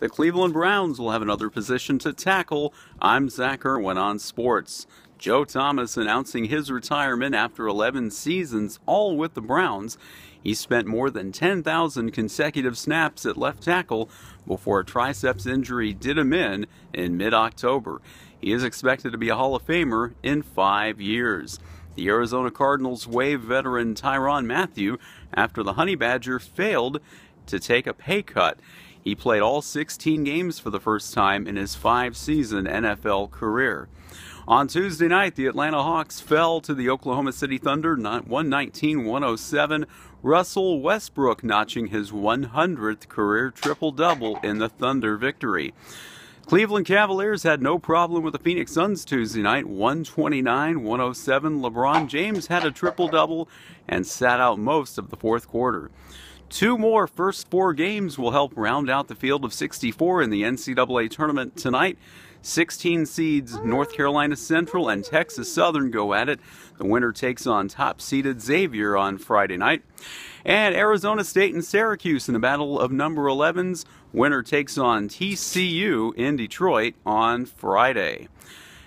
The Cleveland Browns will have another position to tackle. I'm Zach Irwin on sports. Joe Thomas announcing his retirement after 11 seasons, all with the Browns. He spent more than 10,000 consecutive snaps at left tackle before a triceps injury did him in in mid October. He is expected to be a Hall of Famer in five years. The Arizona Cardinals waived veteran Tyrann Mathieu after the Honey Badger failed to take a pay cut. He played all 16 games for the first time in his five season NFL career. On Tuesday night, the Atlanta Hawks fell to the Oklahoma City Thunder 119 107. Russell Westbrook notching his 100th career triple double in the Thunder victory. Cleveland Cavaliers had no problem with the Phoenix Suns Tuesday night, 129 107. LeBron James had a triple double and sat out most of the fourth quarter. Two more first four games will help round out the field of 64 in the NCAA tournament tonight. 16 seeds North Carolina Central and Texas Southern go at it. The winner takes on top seeded Xavier on Friday night. And Arizona State and Syracuse in the battle of number 11s. Winner takes on TCU in Detroit on Friday.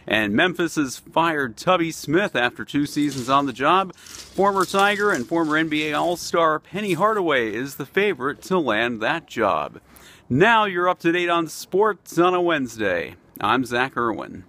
And Memphis has fired Tubby Smith after two seasons on the job. Former Tiger and former NBA All Star Penny Hardaway is the favorite to land that job. Now you're up to date on sports on a Wednesday. I'm Zach Irwin.